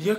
Il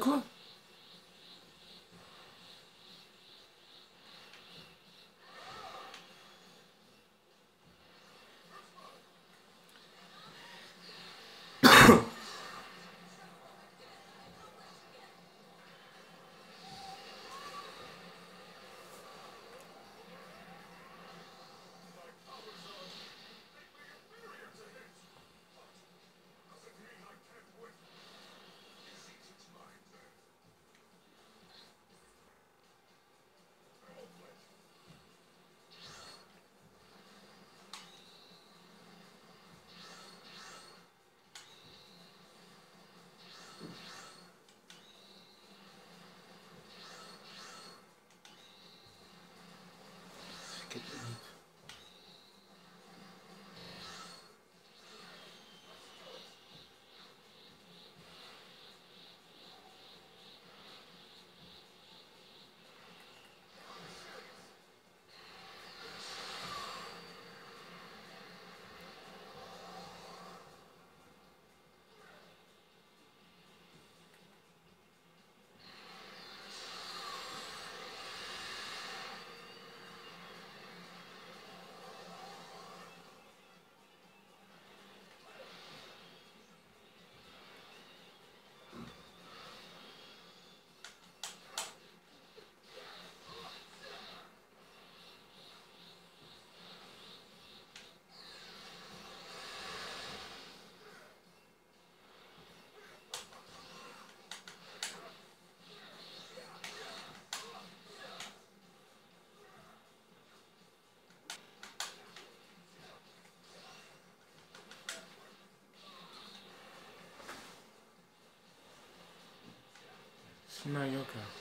Ça fait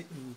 sitting